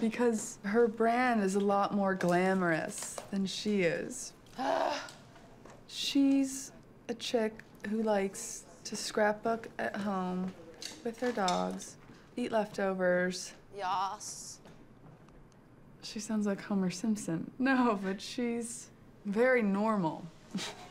Because her brand is a lot more glamorous than she is. She's a chick who likes to scrapbook at home with her dogs, eat leftovers. Yas. She sounds like Homer Simpson. No, but she's very normal.